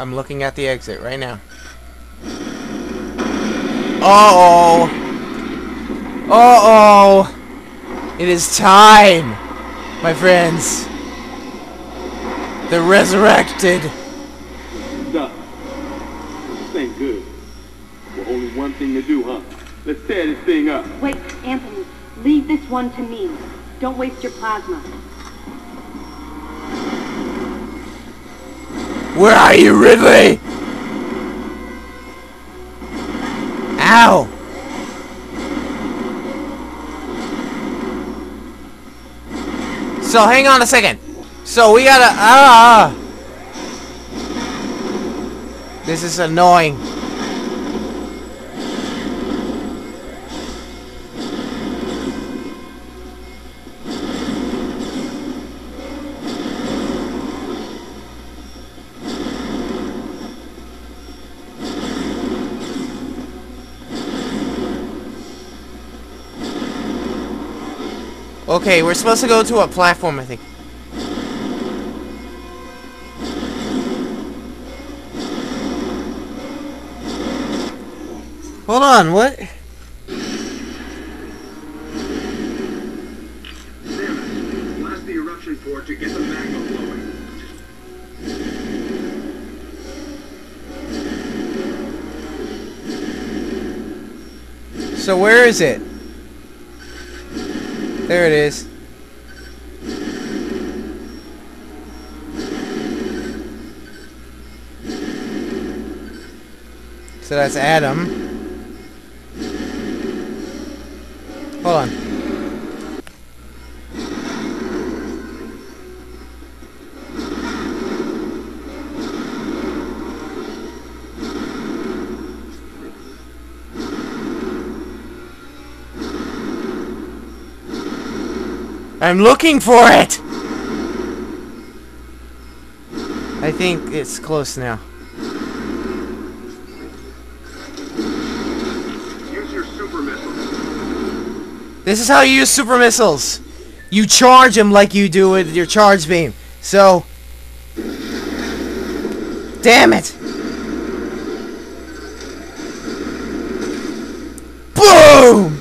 I'm looking at the exit right now. Uh-oh. Uh-oh. It is time, my friends. The resurrected. Duh. This ain't good. Well, only one thing to do, huh? Let's tear this thing up. Wait, Anthony. Leave this one to me. Don't waste your plasma. Where are you, Ridley? Ow! So hang on a second. So we gotta ah. this is annoying. Okay, we're supposed to go to a platform, I think. Hold on, what? Samus, blast the eruption port to get the magma flowing. So where is it? There it is. So that's Adam. Hold on. I'm looking for it! I think it's close now. Use your super missile. This is how you use super missiles. You charge them like you do with your charge beam. So, damn it! Boom!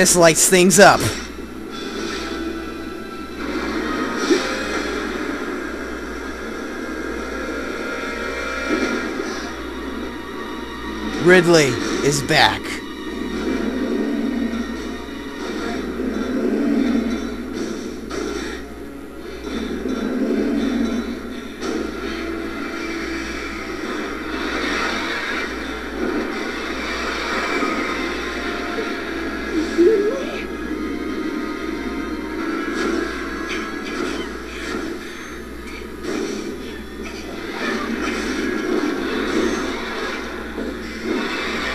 This lights things up. Ridley is back.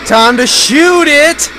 Time to shoot it!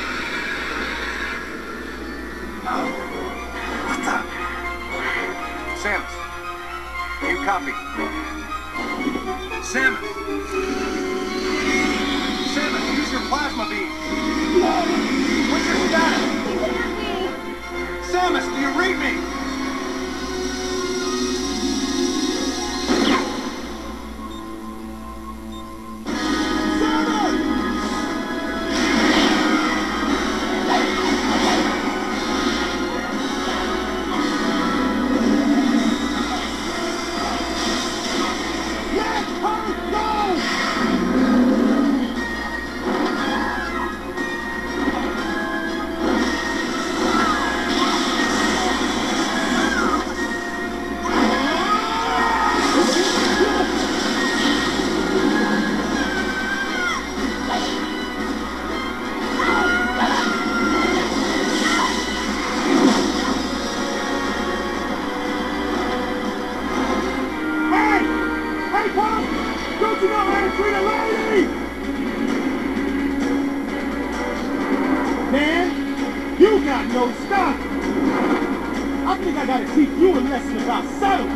I gotta teach you a lesson about subtle.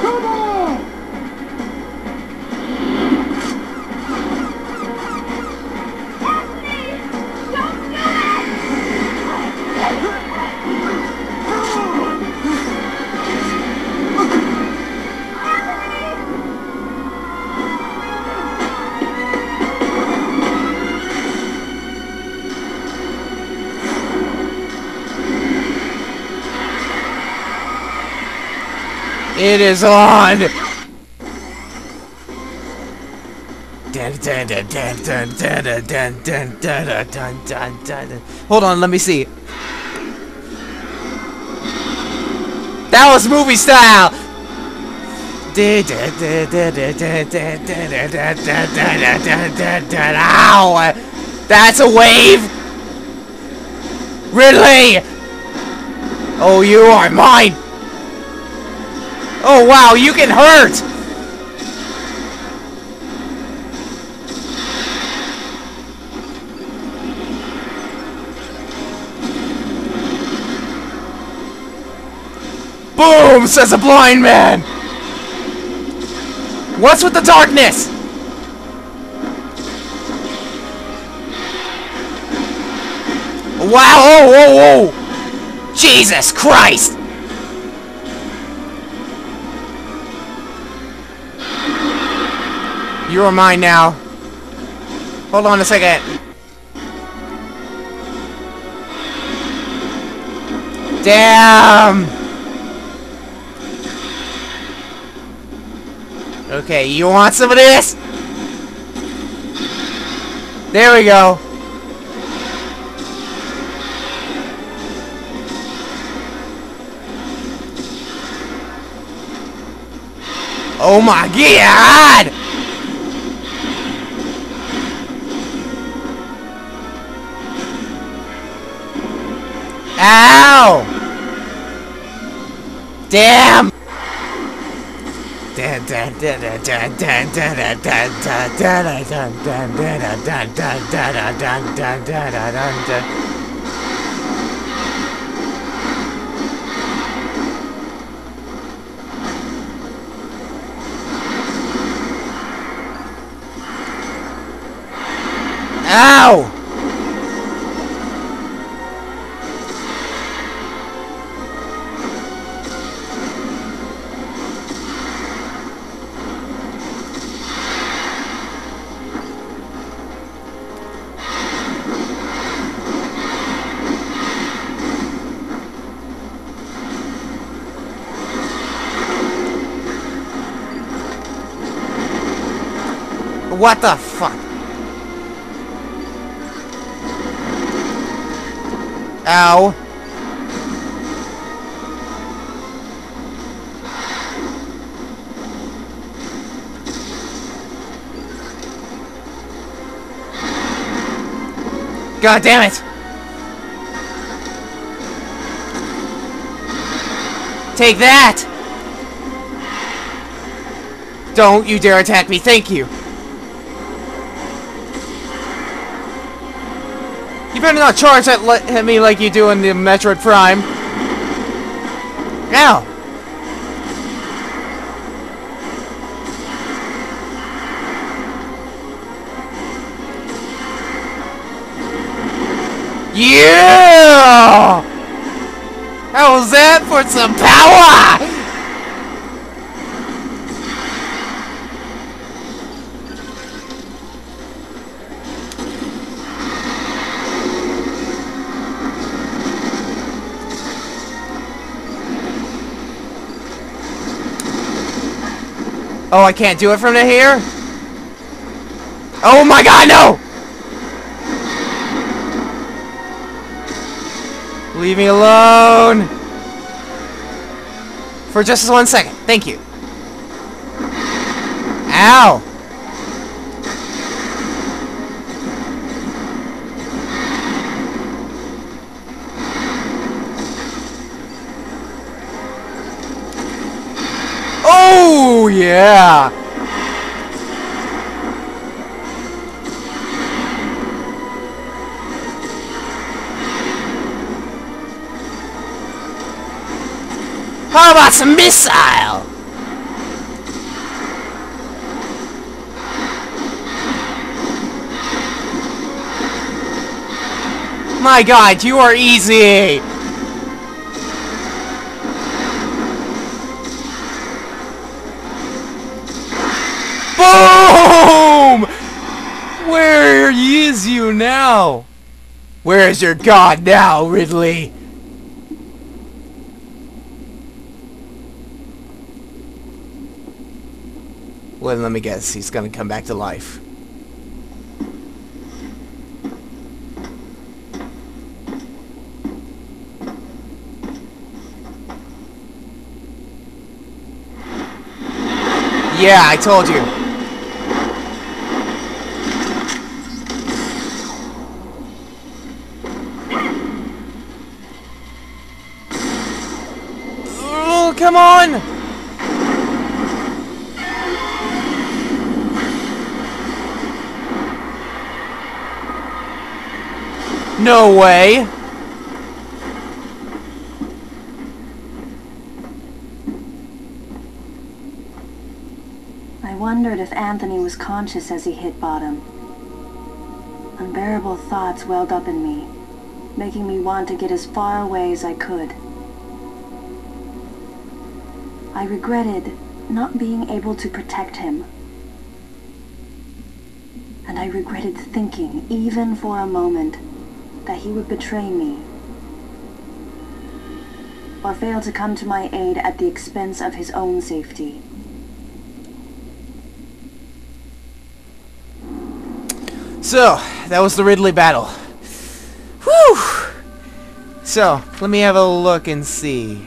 Come on! Dun, dun, dun. Hold on, let me see. That was movie style! Ow! That's a wave! Ridley! Oh, you are mine! Oh, wow, you can hurt! Boom, says a blind man! What's with the darkness? Wow, oh, oh, oh! Jesus Christ! You are mine now. Hold on a second. Damn! Okay, you want some of this? There we go. Oh my god! Ow! Damn! Ow! What the fuck? Ow. God damn it! Take that! Don't you dare attack me, thank you! You better not charge at, at me like you do in the Metroid Prime. Now. Yeah! How was that for some power? Oh, I can't do it from here? Oh my god, no! Leave me alone! For just one second. Thank you. Ow! Oh, yeah! How about some missile? My god, you are easy! Where is you now? Where is your god now, Ridley? Well, let me guess. He's gonna come back to life. Yeah, I told you. Oh, come on! No way! I wondered if Anthony was conscious as he hit bottom. Unbearable thoughts welled up in me, making me want to get as far away as I could. I regretted not being able to protect him. And I regretted thinking, even for a moment, that he would betray me. Or fail to come to my aid at the expense of his own safety. So, that was the Ridley battle. Whew! So, let me have a look and see.